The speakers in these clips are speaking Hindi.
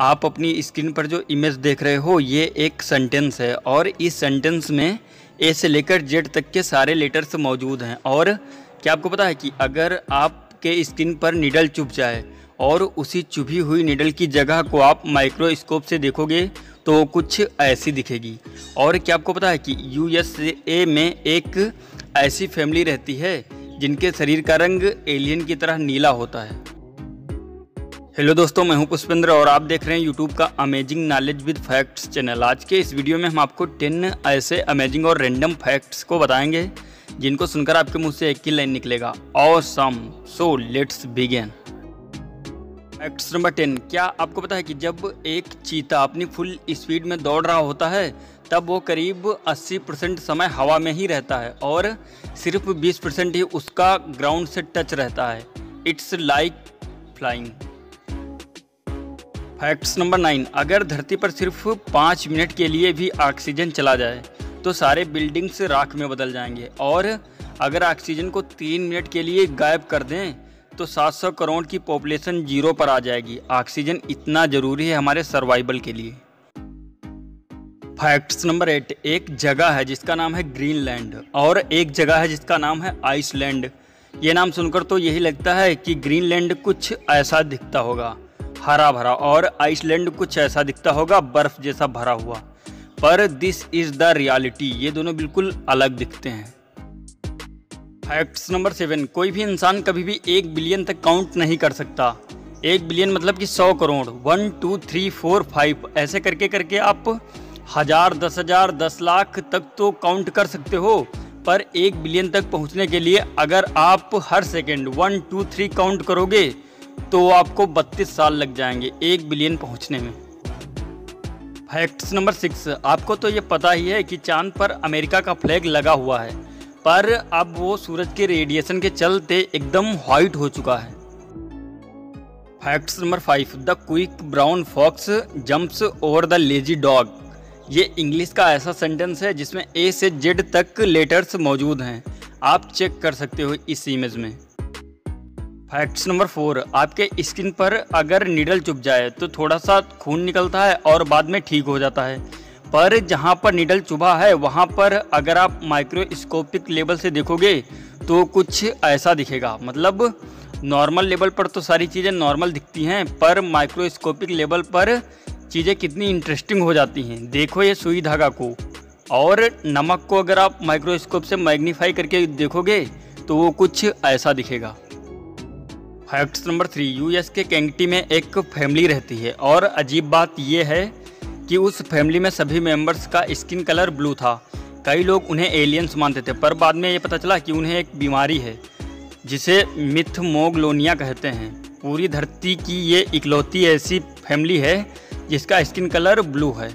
आप अपनी स्क्रीन पर जो इमेज देख रहे हो, ये एक सेंटेंस है और इस सेंटेंस में ए से लेकर जेड तक के सारे लेटर्स मौजूद हैं। और क्या आपको पता है कि अगर आपके स्किन पर निडल चुभ जाए और उसी चुभी हुई निडल की जगह को आप माइक्रोस्कोप से देखोगे तो कुछ ऐसी दिखेगी। और क्या आपको पता है कि यूएसए में एक ऐसी फैमिली रहती है जिनके शरीर का रंग एलियन की तरह नीला होता है। हेलो दोस्तों, मैं हूँ पुष्पेंद्र और आप देख रहे हैं यूट्यूब का amazing knowledge with facts channel आज के इस वीडियो में हम आपको 10 ऐसे अमेजिंग और रैंडम फैक्ट्स को बताएँगे, जिनको सुनकर आपके मुँह से एक ही लाइन निकलेगा। Awesome so let's begin facts number ten क्या आपको पता है कि जब एक चीता अपनी फुल स्पीड में दौड़ रहा होता है, तब वो करीब 80 परसेंट समय हवा में ही रहता है और सिर्फ़ 20 परसेंट ही उसका ग्राउंड से टच रहता है। It's like flying facts number nine, अगर धरती पर सिर्फ़ पाँच मिनट के लिए भी ऑक्सीजन चला जाए तो सारे बिल्डिंग्स राख में बदल जाएँगे। और अगर ऑक्सीजन को तीन मिनट के लिए गायब कर दें तो 700 करोड़ की पॉपुलेशन ज़ीरो पर आ जाएगी। ऑक्सीजन इतना ज़रूरी है हमारे सर्वाइवल के लिए। फैक्ट्स नंबर एट, एक जगह है जिसका नाम है ग्रीनलैंड, और एक जगह है जिसका नाम है आइसलैंड। ये नाम सुनकर तो यही लगता है कि ग्रीनलैंड कुछ ऐसा दिखता होगा। हरा भरा और आइसलैंड कुछ ऐसा दिखता होगा, बर्फ़ जैसा भरा हुआ। पर दिस इज़ द रियलिटी ये दोनों बिल्कुल अलग दिखते हैं। फैक्ट्स नंबर सेवन कोई भी इंसान कभी भी एक बिलियन तक काउंट नहीं कर सकता। एक बिलियन मतलब कि सौ crore one two three four five ऐसे करके करके आप हज़ार, दस हज़ार, दस लाख तक तो काउंट कर सकते हो। पर एक बिलियन तक पहुँचने के लिए अगर आप हर second one two three count करोगे तो आपको बत्तीस साल लग जाएँगे एक बिलियन पहुँचने में। फैक्ट्स नंबर सिक्स, आपको तो ये पता ही है कि चाँद पर अमेरिका का फ्लैग लगा हुआ है, पर अब वो सूरज के रेडिएशन के चलते एकदम वाइट हो चुका है। Facts number five, the quick brown fox jumps over the lazy dog. ये इंग्लिश का ऐसा सेंटेंस है जिसमें ए से जेड तक लेटर्स मौजूद हैं। आप चेक कर सकते हो इस इमेज में। फैक्ट्स नंबर फोर आपके स्किन पर अगर नीडल चुप जाए तो थोड़ा सा खून निकलता है और बाद में ठीक हो जाता है। पर जहाँ पर निडल चुभा है, वहाँ पर अगर आप माइक्रोस्कोपिक लेवल से देखोगे तो कुछ ऐसा दिखेगा। मतलब नॉर्मल लेवल पर तो सारी चीज़ें नॉर्मल दिखती हैं, पर माइक्रोस्कोपिक लेवल पर चीज़ें कितनी इंटरेस्टिंग हो जाती हैं। देखो ये सुई धागा को। और नमक को अगर आप माइक्रोस्कोप से मैग्नीफाई करके देखोगे तो वो कुछ ऐसा दिखेगा। फैक्ट्स नंबर थ्री यूएस के कैंगटी में एक फैमिली रहती है और अजीब बात यह है कि उस फैमिली में सभी मेंबर्स का स्किन कलर ब्लू था। कई लोग उन्हें एलियंस मानते थे, पर बाद में ये पता चला कि उन्हें एक बीमारी है, जिसे मिथमोग्लोनिया कहते हैं। पूरी धरती की ये इकलौती ऐसी फैमिली है जिसका स्किन कलर ब्लू है।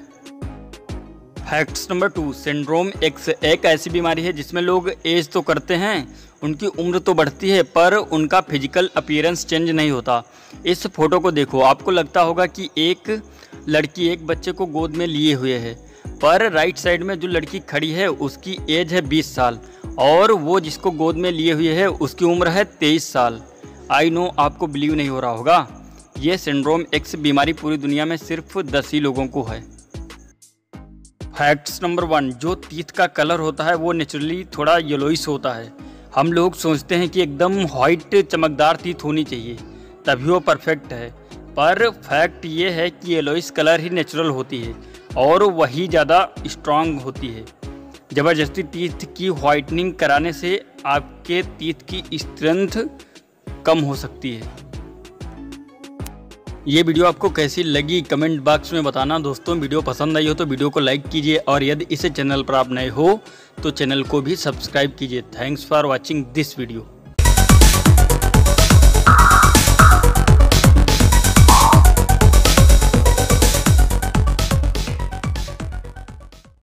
Facts number two syndrome X एक ऐसी बीमारी है जिसमें लोग एज तो करते हैं, उनकी उम्र तो बढ़ती है, पर उनका फ़िज़िकल अपीयरेंस चेंज नहीं होता। इस फ़ोटो को देखो, आपको लगता होगा कि एक लड़की एक बच्चे को गोद में लिए हुए है, पर राइट साइड में जो लड़की खड़ी है, उसकी एज है 20 साल, और वो जिसको गोद में लिए हुए है, उसकी उम्र है 23 साल। आई नो आपको बिलीव नहीं हो रहा होगा। ये सिंड्रोम एक्स बीमारी पूरी दुनिया में सिर्फ़ दस ही लोगों को है। फैक्ट्स नंबर वन जो तीत का कलर होता है, वो नेचुरली थोड़ा येलोइस होता है। हम लोग सोचते हैं कि एकदम वाइट चमकदार तीत होनी चाहिए, तभी वो परफेक्ट है। पर फैक्ट ये है कि येलोइस कलर ही नेचुरल होती है, और वही ज़्यादा स्ट्रांग होती है। ज़बरदस्ती टीथ की वाइटनिंग कराने से आपके टीथ की स्ट्रेंथ कम हो सकती है। ये वीडियो आपको कैसी लगी कमेंट बॉक्स में बताना। दोस्तों, वीडियो पसंद आई हो तो वीडियो को लाइक कीजिए और यदि इसे चैनल पर आप नए हो तो चैनल को भी सब्सक्राइब कीजिए। Thanks for watching this video.